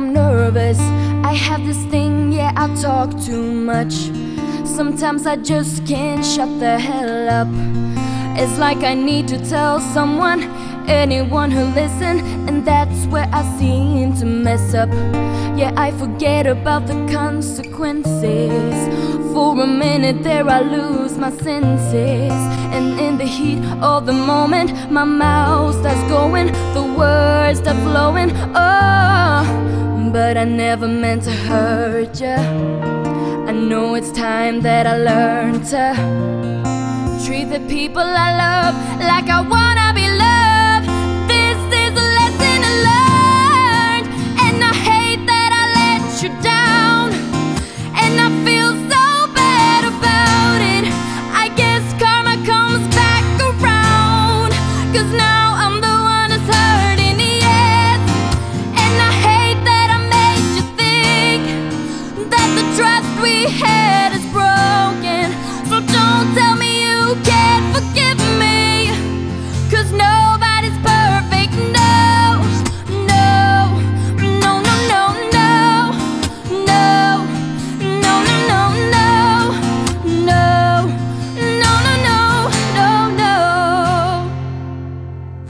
nervous. I have this thing, yeah, I talk too much. Sometimes I just can't shut the hell up. It's like I need to tell someone, anyone who listen, and that's where I seem to mess up. Yeah, I forget about the consequences. For a minute there, I lose my senses, and in the heat of the moment, my mouth starts going, the words start flowing. Oh, but I never meant to hurt ya. I know it's time that I learn to treat the people I love like I wanna be loved. This is a lesson I learned, and I hate that I let you down. And I feel so bad about it. I guess karma comes back around, cause now.